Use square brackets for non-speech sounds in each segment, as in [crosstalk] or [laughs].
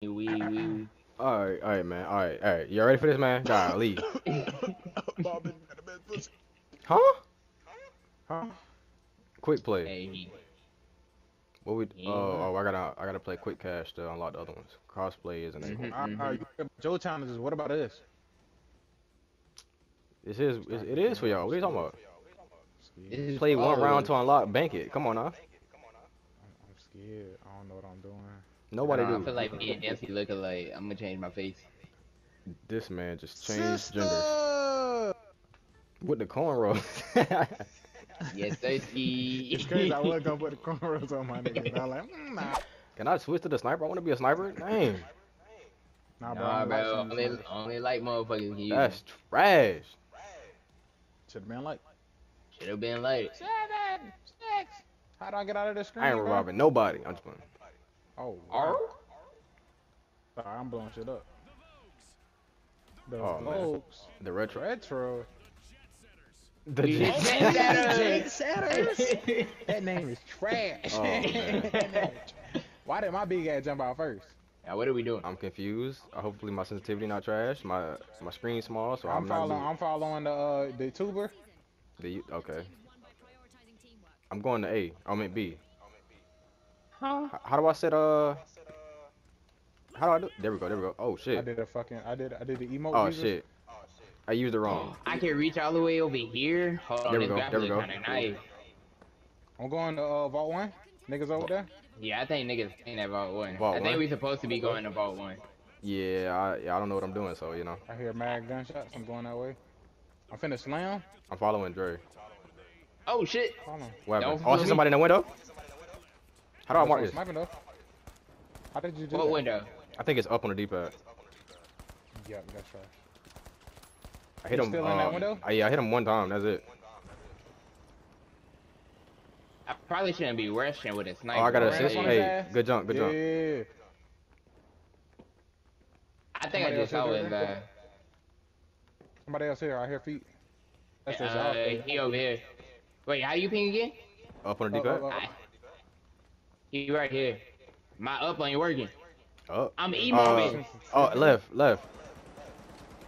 We we. All right, all right, man. All right, all right. You all ready for this, man? Nah, [coughs] leave. Huh? Huh? Quick play. Hey, What we? Yeah. Oh, oh, I gotta, I gotta play quick cash to unlock the other ones. Crossplay isn't able. Mhm. All right, all right, Joe challenges. What about this? This is, it it is for y'all. What are you talking about? this is Play one round to unlock, bank it. Come on now. I'm, I'm scared. I don't know what I'm doing. Nobody Nah, I feel like me and Dempsey look alike. I'm gonna change my face. This man just changed gender with the cornrows. [laughs] Yes, thirsty. It's crazy. I was gonna put the cornrows on my nigga. and I'm like, mm, nah. Can I switch to the sniper? I want to be a sniper. Dang, Nah, bro. Nah, I bro. like Only, only like motherfuckers can use that's trash. Should have been like Should have been like. seven, six. How do I get out of this screen? I ain't bro? robbing nobody. I'm just playing. Oh, wow. Sorry, I'm blowing shit up. The Oh, man. The retro. retro. The We G- said that, uh, Setters. That name is trash. Oh, man. [laughs] Why did my big ass jump out first? Now, what are we doing? I'm confused. Uh, hopefully my sensitivity not trash. My my screen small, so I'm, I'm not. following. losing. I'm following the uh, the tuber. The, okay. I'm going to A. I'm mean B. Huh? H- How do I set uh? How do I do? There we go. There we go. Oh shit. I did a fucking. I did. I did the emote. Oh user. shit. I used it wrong. I can reach all the way over here. Hold on, There we go, there we go. nice. I'm going to uh, vault one. Niggas over there. Yeah, I think niggas ain't at Vault 1. Vault I think one? we supposed to be going to Vault 1. Yeah, I yeah I don't know what I'm doing, so you know I hear mad gunshots. I'm going that way. I'm finna slam. I'm following Dre. Oh, shit. Hold on. What happened? Oh, I fool see somebody in the window. How do I mark this? Sniping though. How did you do What that? window? I think it's up on the D-pad. Yeah, that's right. I hit You him. still in that um, window? uh, yeah, I hit him one time. That's it. I probably shouldn't be rushing with a sniper. Oh, I got an assist. up on his Hey, good jump, good jump. yeah. I think I just else saw hit uh, Somebody else here. I hear feet. That's his uh, he over here. Wait, how you ping again? Up on the Oh, D-pad. I, he right here. My up ain't working. Up. I'm Uh, emoting. oh, left, left.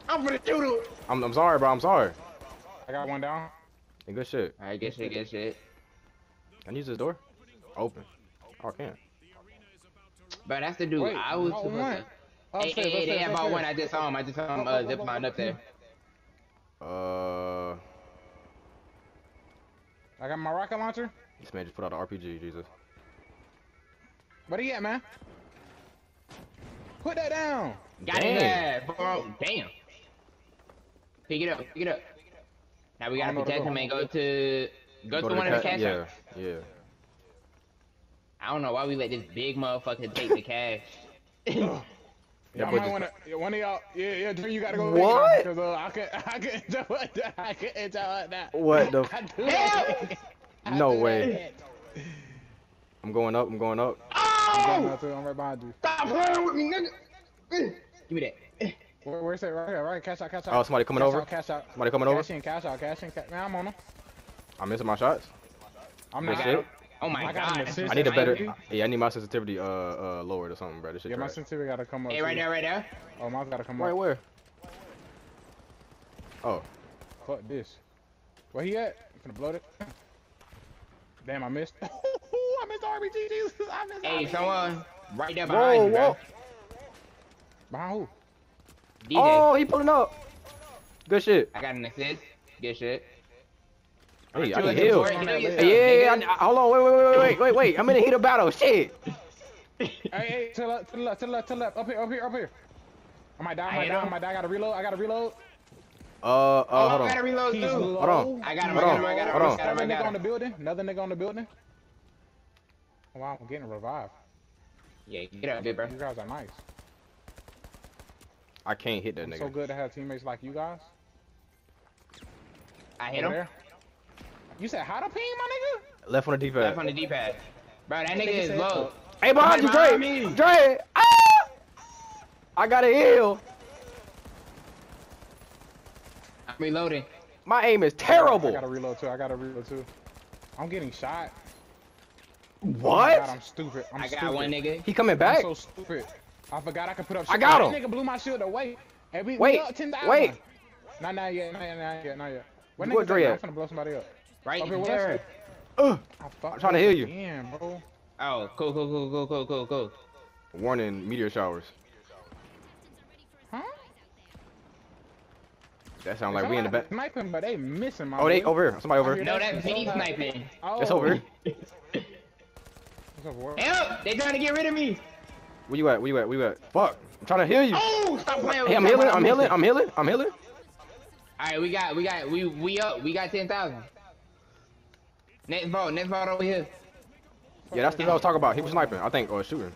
I'm gonna shoot him. I'm I'm sorry, bro. I'm sorry. I got one down. Hey, good shit. Alright, good shit, good shit. Can I use this door? Open. Oh, I can. But that's the dude Wait, I was Vault supposed one. to. Hey, Upstairs, hey, hey, they have about one. I just saw him. I just saw him uh, zip line up there. Uh, I got my rocket launcher. this man just put out an RPG. Jesus. Where he at, man? Put that down. Got his Dang. ass, bro. Damn. Pick it up, pick it up. Now we gotta protect him and go to go, to the one of the ca- cash Yeah, outs. yeah. I don't know why we let this big motherfucker take the cash. [laughs] Yeah, I might just- wanna. yeah, One of y'all. Yeah, yeah. Drew, you gotta go. What? Because uh, I could. [laughs] I couldn't jump like that. I couldn't jump like that. What the? [laughs] I F- do Help! that. I No way. I'm going up. I'm going up. I'm oh! out. I'm right behind you. Stop playing with me, nigga. Give me that. Where, where's it? Right here. Right. Cash out. Cash out. Oh, somebody coming cash over. Out, cash out. Somebody coming over. Cash in. Cash out. Cash in. Cash. Man, I'm on him. I'm missing my shots. I'm Good not. shit. Oh my I god. I need a better. agree. Yeah, I need my sensitivity uh uh lowered or something, bro. This shit Yeah, my trash. sensitivity gotta come up. Hey, right too. there, right there. Oh, mine's gotta come Right up. where? Oh, Fuck this. Where he at? Gonna blow it? Damn, I missed. [laughs] I missed RPG. Jesus, [laughs] I missed. Hey, RPG. someone right there whoa, behind you, bro. whoa! Behind who? DJ. Oh, he pulling up. Good shit. I got an assist. Good shit. Hey, I can heal. them, Hey, yeah, yeah, nigga. Hold on, wait, wait, wait, wait, wait, wait. I'm in the heat of battle. Shit. [laughs] Hey, hey, to the left, to the left, to the left, to the left. Up here, up here, up here. I might die, I I might hit die, I might die. I gotta reload, I gotta reload. Uh, uh, Oh, hold I gotta reload He's too. Hold on. I got him, Hold I got on, him, I got him, hold I on. got him, Another nigga on the building. Another nigga on the building. Oh, wow, I'm getting revived. Yeah, get up, big bro. You guys are nice. I can't hit that I'm nigga. so good to have teammates like you guys. I hit Over him. there. You said how to ping, my nigga? Left on the D-pad. Left on the D-pad. Bro, that nigga nigga is said- low. Hey, behind you, Behind Dre. me. Dre. Ah! I got a heal. I'm reloading. My aim is terrible. I gotta reload too. I gotta reload too. I'm getting shot. Oh What? God, I'm stupid. I'm I got stupid. one nigga. He coming I'm back? so stupid. I forgot I could put up. I shield. got That nigga blew my shield away. Hey, we, Wait, we up 10,000. wait. Not not yet, not yet, not yet, not yet. What Where nigga Dre I'm at? finna blow somebody up. Right Up here with there. us. Ugh. I fucked I'm trying to up heal you. Again, bro. Oh, cool, cool, cool, cool, cool, cool, cool. Warning, meteor showers. Huh? That sound like we in the back. Sniping, but they missing my. Oh, they over here. Somebody over oh, here. No, hear that's me sniping. Oh, It's over oh. [laughs] over? Help! They trying to get rid of me. Where you at? Where you at? Where you at? Fuck. I'm trying to heal you. Oh, stop playing Hey, I'm healing. I'm healing. I'm healing. I'm healing. All right, we got, we got, we we up. We got ten thousand. Next vault, next vault over here. Yeah, that's the I was talking about. He was sniping. I think, or shooting.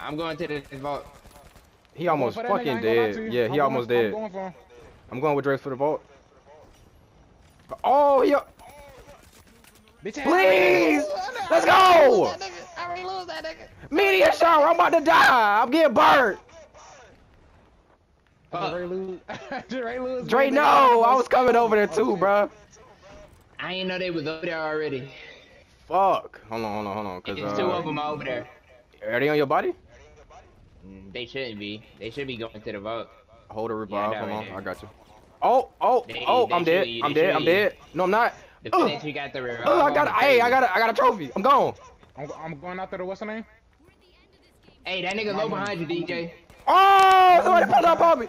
I'm going to the vault. He almost I'm going for that nigga, I fucking ain't gonna lie to dead. Yeah, I'm he going- almost I'm going. I'm going with Drake for the vault. Oh, yeah. Bitch Please! Let's go! lose that. I already lose that nigga. Meteor shower. I'm about to die. I'm getting burned. Fuck. Dre lose. [laughs] Dre lose. Dre, no. I was coming over there too, bro. bruh. I ain't know they was over there already. Fuck. Hold on, hold on, hold on. Cause There's two of uh, them over there. are they on your body? Mm, They shouldn't be. They should be going to the vault. Hold a revive. Yeah, hold right on. there. I got you. Oh, oh, They- oh. they I'm dead. you, I'm dead. I'm dead. No, I'm not. The Ugh. fence we got the revive. Oh, I got. the Hey, I table. got. A, I got a trophy. I'm gone. I'm, I'm going after the what's the name? Hey, that nigga low behind you, DJ. Oh, somebody pulled up on me.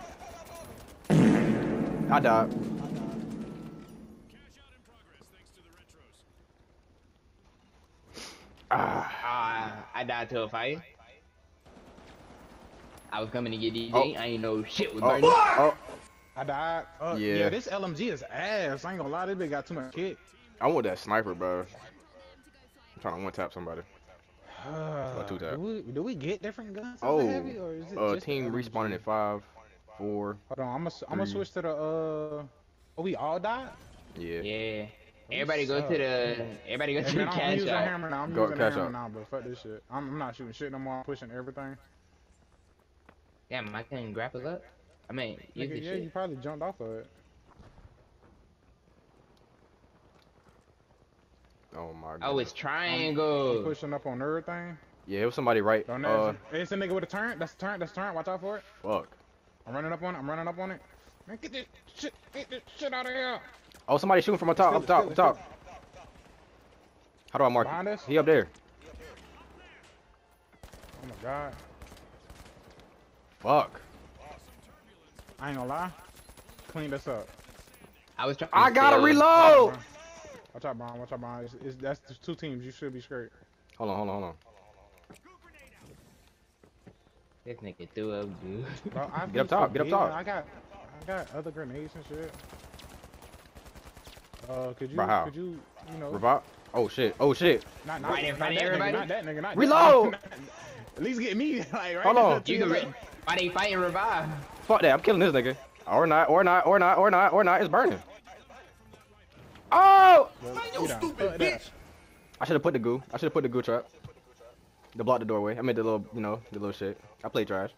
I died. Ah. Ah, I died to a fire. I was coming to get DJ. Oh. I ain't know shit was Oh, burning. oh, I died. Uh, Yeah. yeah. this LMG is ass. I ain't gonna lie, this bitch got too much kick. I want that sniper, bro. I'm trying to one tap somebody. Uh, two tap. do, we, do we get different guns? Oh, heavy, or is it uh, just team respawning at five, four. Hold on, I'm gonna I'm gonna switch to the uh. Oh, we all died. Yeah. Yeah. Everybody go to the. Everybody go Hey, to the man, I'm, I'm cash using a out. hammer now. I'm Go- using a cash hammer out. now, but fuck this shit. I'm, I'm not shooting shit no more. I'm pushing everything. Damn, I couldn't grapple up. I mean, use Nigga, yeah, shit. you probably jumped off of it. Oh my god. Oh, it's I'm triangle. pushing up on everything. Yeah, it was somebody right. Don't Uh, uh, it's a nigga with a turn. That's a turn. That's a turn. Watch out for it. fuck. I'm running up on it. I'm running up on it. Man, get this shit. Get this shit out of here. Oh, somebody shooting from up top, up top, up top. How do I mark? Behind it? us? He up there. Oh my god. Fuck. I ain't gonna lie. Clean this up. I was trying. I to gotta reload. Watch out, Brian. Watch out, Brian. It's, it's, that's the two teams. You should be straight. Hold on, hold on, hold on. This nigga threw up, dude. Bro, Get up top, get up top. I got, I got other grenades and shit. Uh, could you, Bro, how? could you, you know, Revive. Oh shit. Oh shit. not, not, Right in front of everybody? Nigga, not that nigga. Not Reload! That, at least get me. [laughs] Like, right Hold on. You can. Why they fighting revive? Fuck that. I'm killing this nigga. Or not. Or not. Or not. Or not. Or not. It's burning. Oh! You stupid bitch. I should have put the goo. I should have put the goo trap. To block the doorway. I made the little, you know, the little shit. I play trash.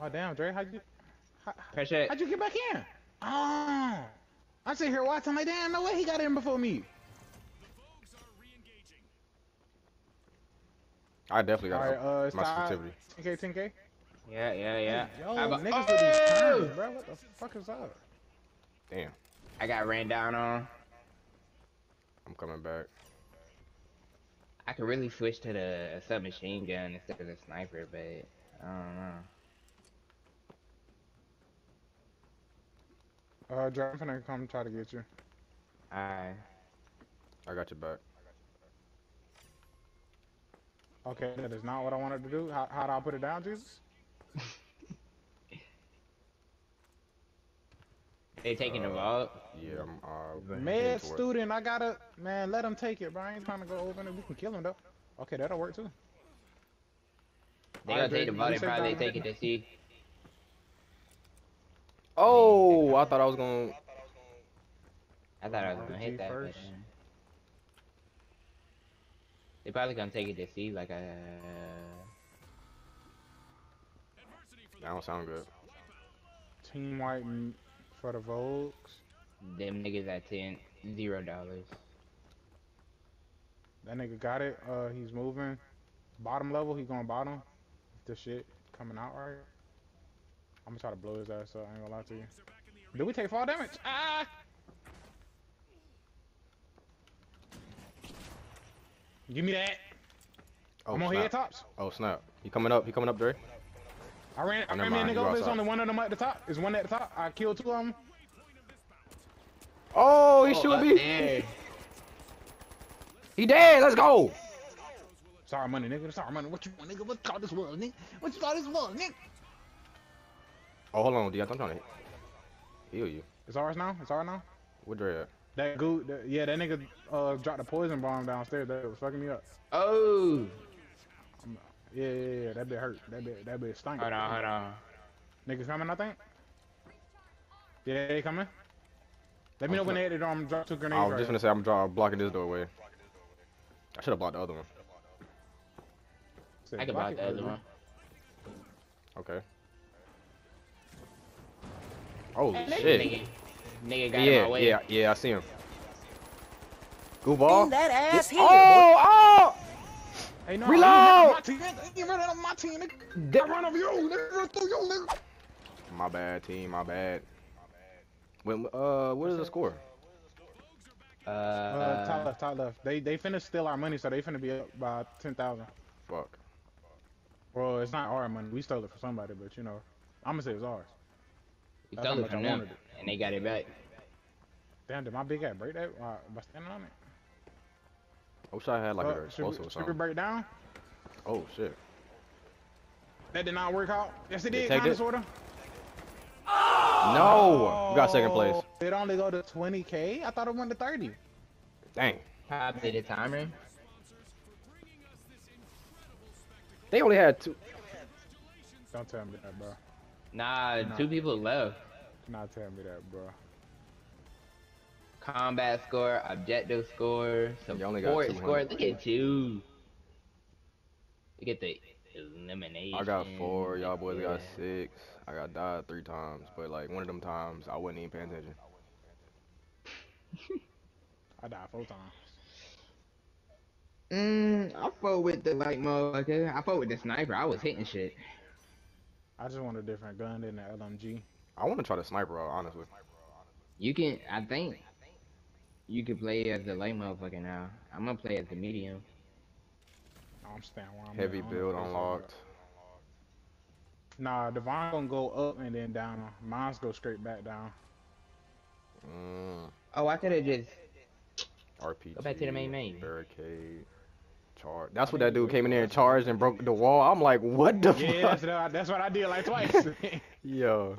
Oh damn, Dre, how'd you, How, how'd you get back in? Oh, I'm sitting here watching like, damn, no way he got in before me. I definitely All got right, uh, it's my time. sensitivity. 10k, 10k. Yeah, yeah, yeah. Yo, I, got- niggas with these turns, bro. What the fuck is up? Damn. I got ran down on. I'm coming back. I could really switch to the submachine gun instead of the sniper, but I don't know. Uh, Dre, I'm finna come try to get you. Alright. I got your back. Okay, that is not what I wanted to do. How, how do I put it down, Jesus? They taking the Uh, vault. Yeah, I'm. Uh, Med heading for it. student, I gotta, man, let him take it, bro. I ain't trying to go over it. We can kill him, though. Okay, that'll work, too. They Alright, gonna take the Dre, vault. They said probably that- take it to see. Oh, I thought I was gonna. I thought I was gonna hit that. but, first. uh, They probably gonna take it to see like a. That don't sound good. Team white m- for the Vogues. Them niggas at ten zero dollars. That nigga got it. Uh, he's moving. Bottom level, he going bottom. the shit coming out right. I'm gonna try to blow his ass up. I ain't gonna lie to you. Did we take fall damage? Ah! Give me that. Oh I'm on snap. head tops. Oh snap. He coming up. He coming up, Dre. I ran. I Oh, never ran me a mind, nigga you over. There's only one of them at the top. There's one at the top. I killed two of them. Oh, he Oh, should up be. there. [laughs] He dead. Let's go. Sorry, money, nigga. Sorry, money. What you want, nigga? What you call this one, nigga? What you call this one, nigga? Oh, hold on, D. I'm trying to heal you. It's ours now. It's ours now. What Dre at? That goo. That, yeah, that nigga uh dropped a poison bomb downstairs. That was fucking me up. Oh. Yeah, yeah, yeah. That bit hurt. That bit. That bit stank. Hold on, hold on. Niggas coming, I think. Yeah, they coming. Let me I'm know when they hit it. I'm drop two grenades. I was right just gonna say I'm draw, blocking this doorway. I should have blocked the other one. I can block block the other one. Okay. Holy Nigga, shit. nigga, nigga got in Yeah, my way. yeah, yeah. I see him. Goo ball. that ass here. Oh, oh! Hey, no, Reload! You running on my team, nigga. You running on my team, nigga. Da- I run over you, nigga. Run through you, nigga. My bad, team. My bad. When uh, what is the score? Uh, Uh, top left, top left. They they finna steal our money, so they finna be up by ten thousand. Fuck. Well, it's not our money. We stole it from somebody, but you know, I'm gonna say it's ours. we stole it much from them, it. and they got it back. Damn, did my big ass break that uh, by standing on it? I wish I had like Uh, a should, explosive we, or should we something. break down? Oh shit. That did not work out. Yes, it You did. take Kinda it? sorta. No, we got second place. Oh, It only go to 20k. I thought it went to 30. Dang. Pop did the timer. They only had two. Don't tell me that, bro. Nah, Nah. two people left. Do Not tell me that, bro. Combat score, objective score, You only got support score. Look at you. Look at the elimination. I got four. Y'all boys got six. I got died three times, but like one of them times I wasn't even paying attention. [laughs] I died four times. Mm, I fought with the like motherfucker. I fought with the sniper. I was hitting shit. I just want a different gun than the LMG. I want to try the sniper out, honestly. You can, I think, you can play as the light motherfucker now. I'm gonna play as the medium. I'm staying where I'm Heavy at. Build know if unlocked. Nah, Davon gonna go up and then down. Mine's go straight back down. Mm, Oh, I could have just. RPG. Go back to the main main. Barricade. Charge. That's what that dude came in there and charged and broke the wall. I'm like, what the Yeah, fuck? that's, that's what I did like [laughs] twice. Yo.